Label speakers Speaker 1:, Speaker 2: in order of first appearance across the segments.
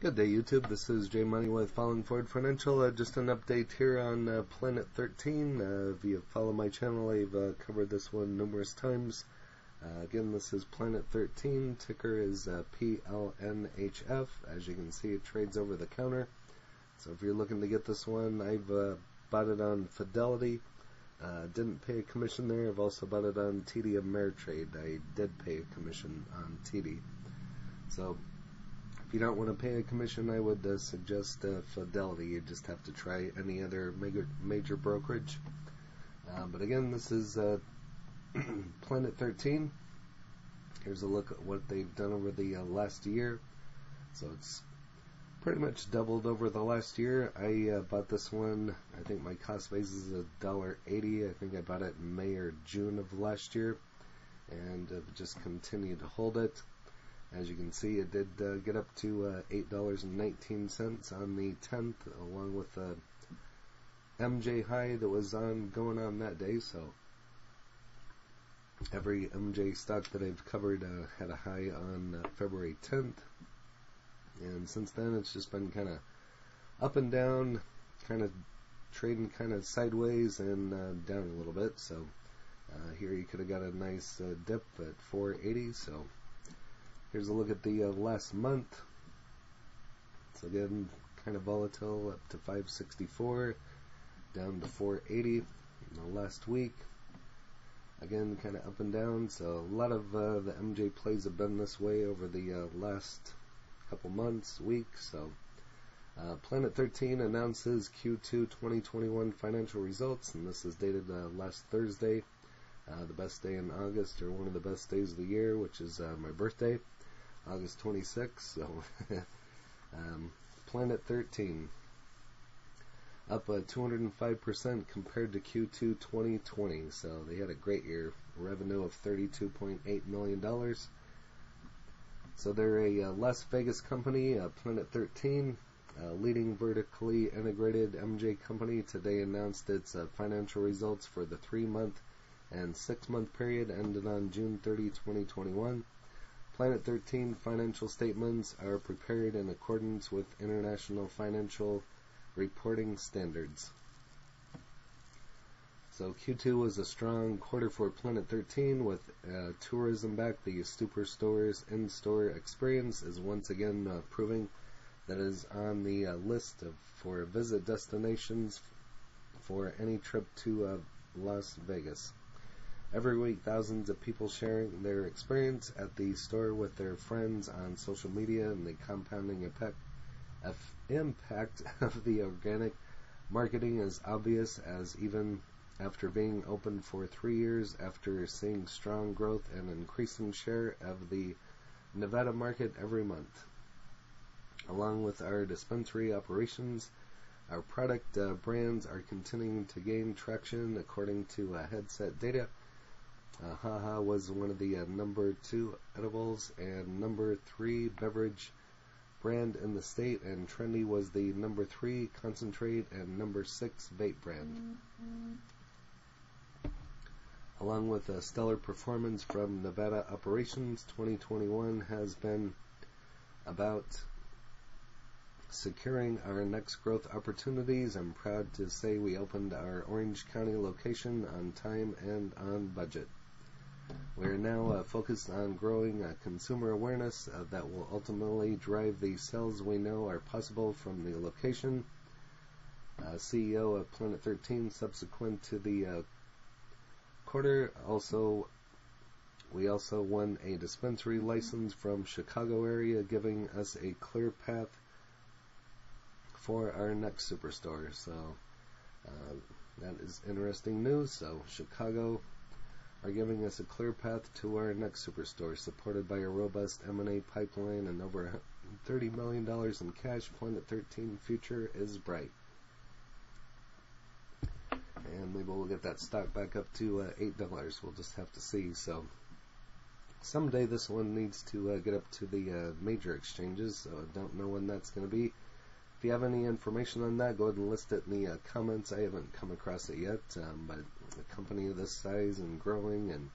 Speaker 1: Good day, YouTube. This is Jay Money with Falling Forward Financial. Uh, just an update here on uh, Planet 13. Uh, if you follow my channel, I've uh, covered this one numerous times. Uh, again, this is Planet 13. Ticker is uh, PLNHF. As you can see, it trades over the counter. So if you're looking to get this one, I've bought it on Fidelity. didn't pay a commission there. I've also bought it on TD Ameritrade. I did pay a commission on TD. So if you don't want to pay a commission, I would uh, suggest uh, Fidelity. You just have to try any other major, major brokerage. Uh, but again, this is uh, Planet 13. Here's a look at what they've done over the uh, last year. So it's pretty much doubled over the last year. I uh, bought this one. I think my cost base is a dollar eighty. I think I bought it in May or June of last year, and just continued to hold it. As you can see, it did uh, get up to uh, $8.19 on the 10th, along with the MJ high that was on going on that day. So every MJ stock that I've covered uh, had a high on uh, February 10th, and since then it's just been kind of up and down, kind of trading kind of sideways and uh, down a little bit. So uh, here you could have got a nice dip at 480. So Here's a look at the uh, last month. So again, kind of volatile, up to 564, down to 480 in the last week. Again, kind of up and down. So a lot of uh, the MJ plays have been this way over the uh, last couple months, weeks. So uh, Planet 13 announces Q2 2021 financial results, and this is dated uh, last Thursday, uh, the best day in August, or one of the best days of the year, which is my birthday. August 26th. So, um, Planet 13 up 205% compared to Q2 2020. So they had a great year. Revenue of $32.8 million. So they're a uh, Las Vegas company, uh, Planet 13, uh, leading vertically integrated MJ company. Today announced its uh, financial results for the three month and six month period ended on June 30, 2021. Planet 13 financial statements are prepared in accordance with international financial reporting standards. So Q2 was a strong quarter for Planet 13 with uh, tourism back. The Superstore's in-store experience is once again uh, proving that it is on the uh, list of, for visit destinations for any trip to uh, Las Vegas. Every week, thousands of people sharing their experience at the store with their friends on social media and the compounding impact, impact of the organic marketing is obvious as even after being open for three years, after seeing strong growth and increasing share of the Nevada market every month. Along with our dispensary operations, our product uh, brands are continuing to gain traction according to uh, headset data uh, Haha was one of the uh, number two edibles and number three beverage brand in the state, and Trendi was the number three concentrate and number six vape brand. Mm-hmm. Along with a stellar performance from Nevada operations, 2021 has been about securing our next growth opportunities. I'm proud to say we opened our Orange County location on time and on budget. We are now uh, focused on growing uh, consumer awareness uh, that will ultimately drive the sales we know are possible from the location. Uh, CEO of Planet 13, subsequent to the uh, quarter, also we also won a dispensary license from Chicago area, giving us a clear path for our next superstore. So that is interesting news. So Chicago are giving us a clear path to our next superstore, supported by a robust M&A pipeline and over $30 million in cash. Planet 13 future is bright. And maybe we'll get that stock back up to uh, $8. We'll just have to see. So someday this one needs to uh, get up to the uh, major exchanges. So I don't know when that's going to be. If you have any information on that, go ahead and list it in the uh, comments. I haven't come across it yet, um, but a company of this size and growing and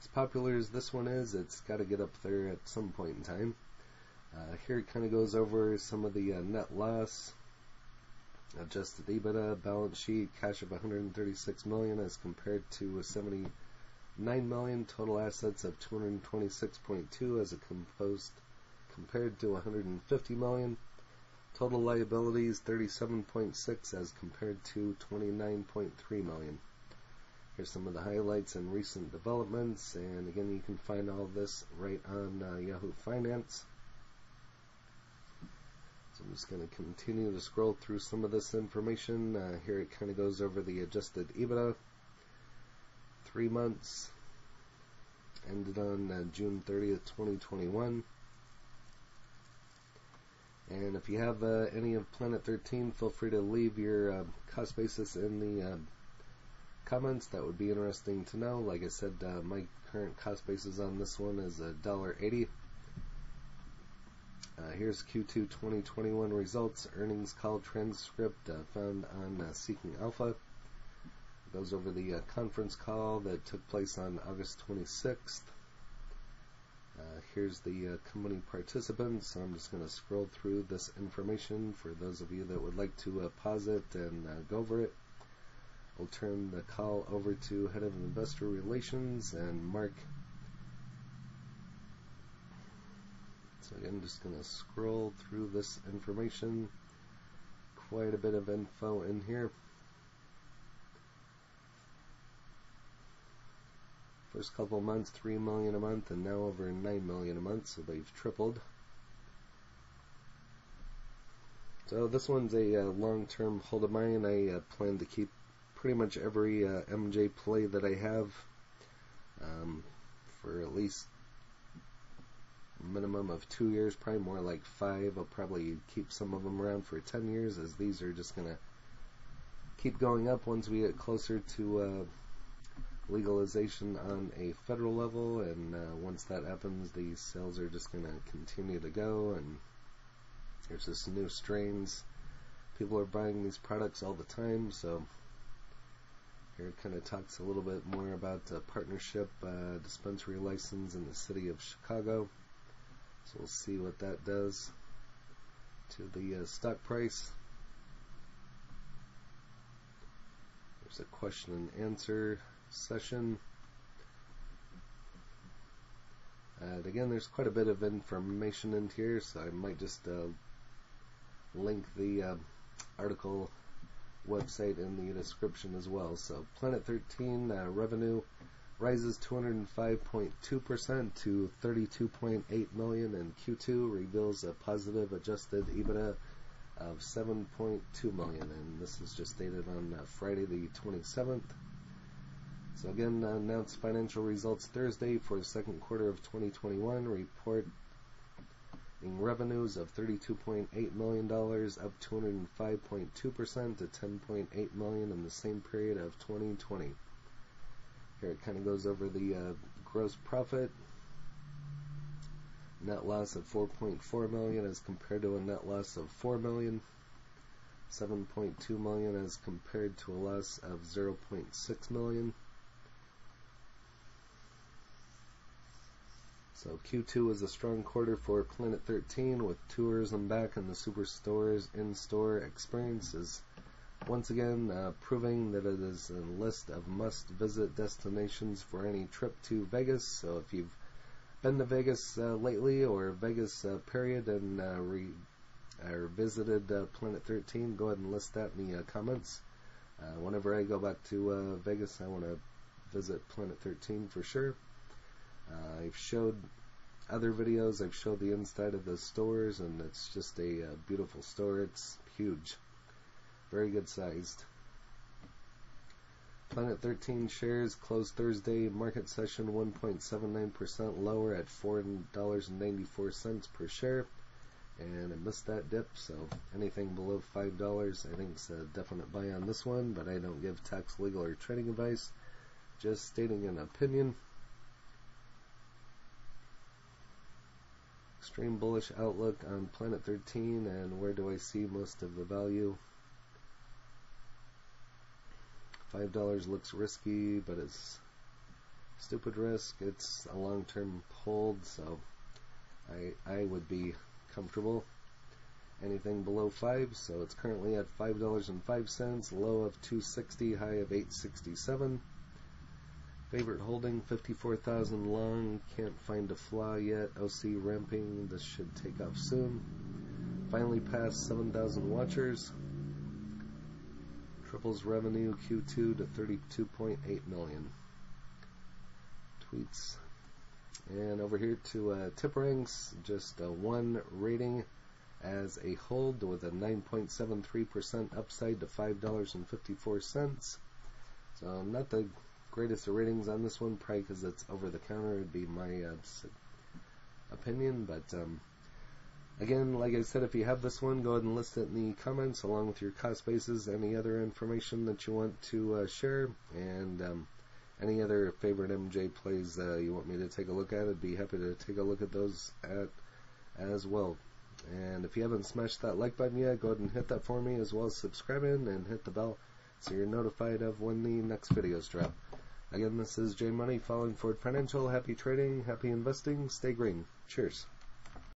Speaker 1: as popular as this one is, it's got to get up there at some point in time. Uh, here it kind of goes over some of the uh, net loss, adjusted EBITDA, balance sheet, cash of 136 million as compared to 79 million, total assets of 226.2 as a composed compared to 150 million. Total liabilities 37.6 as compared to 29.3 million. Here's some of the highlights and recent developments, and again, you can find all this right on uh, Yahoo Finance. So I'm just going to continue to scroll through some of this information. Uh, here it kind of goes over the adjusted EBITDA. Three months ended on uh, June 30th, 2021. And if you have uh, any of Planet 13, feel free to leave your uh, cost basis in the uh, comments. That would be interesting to know. Like I said, uh, my current cost basis on this one is $1.80. Uh, here's Q2 2021 results, earnings call transcript uh, found on uh, Seeking Alpha. It goes over the uh, conference call that took place on August 26th. Uh, here's the uh, company participants. I'm just going to scroll through this information for those of you that would like to pause it and go over it. I'll turn the call over to Head of Investor Relations and Mark So again, just going to scroll through this information. Quite a bit of info in here. First couple months, 3 million a month, and now over 9 million a month, so they've tripled. So this one's a uh, long-term hold of mine. I uh, plan to keep pretty much every uh, MJ play that I have um, for at least minimum of two years, probably more like five. I'll probably keep some of them around for 10 years as these are just going to keep going up once we get closer to uh, legalization on a federal level. And uh, once that happens, these sales are just going to continue to go. And there's just new strains. People are buying these products all the time, so here it kind of talks a little bit more about a partnership uh, dispensary license in the city of Chicago. So we'll see what that does to the uh, stock price. There's a question and answer session. And again, there's quite a bit of information in here, so I might just uh, link the uh, article website in the description as well. So Planet 13 uh, revenue rises 205.2% to 32.8 million in Q2, reveals a positive adjusted EBITDA of 7.2 million, and this is just dated on uh, Friday the 27th. So again, announced financial results Thursday for the second quarter of 2021. reporting revenues of $32.8 million, up 205.2% to 10.8 million in the same period of 2020. Here it kind of goes over the uh, gross profit. Net loss of 4.4 million as compared to a net loss of 4 million. 7.2 million as compared to a loss of 0.6 million. So Q2 was a strong quarter for Planet 13 with tourism back in the superstores in-store experiences once again, uh, proving that it is a list of must-visit destinations for any trip to Vegas. So if you've been to Vegas uh, lately or Vegas uh, period and uh, re- or visited uh, Planet 13, go ahead and list that in the uh, comments. whenever I go back to Vegas, I want to visit Planet 13 for sure. Uh, I've showed other videos. I've showed the inside of the stores, and it's just a uh, beautiful store. It's huge. Very good sized. Planet 13 shares closed Thursday market session 1.79% lower at $4.94 per share. And I missed that dip, so anything below $5 I think is a definite buy on this one, but I don't give tax, legal, or trading advice. Just stating an opinion. Extreme bullish outlook on Planet 13 and where do I see most of the value? Five dollars looks risky, but it's stupid risk. It's a long-term hold, so I I would be comfortable. Anything below five, so it's currently at five dollars and five cents, low of 260, high of 867. Favorite holding 54,000 long, can't find a flaw yet. OC ramping, this should take off soon. Finally passed 7,000 watchers. Triples revenue Q2 to 32.8 million. Tweets. And over here to uh, TipRanks, just a one rating as a hold with a 9.73% upside to $5.54. So not the greatest ratings on this one, probably because it's over the counter, would be my uh, opinion. But um, again, like I said, if you have this one, go ahead and list it in the comments along with your cost bases, any other information that you want to uh, share, and um, any other favorite MJ plays uh, you want me to take a look at. I'd be happy to take a look at those at as well. And if you haven't smashed that like button yet, go ahead and hit that for me as well as subscribing and hit the bell so you're notified of when the next videos drop. Again, this is J Money, Falling Forward Financial. Happy trading, happy investing, stay green. Cheers.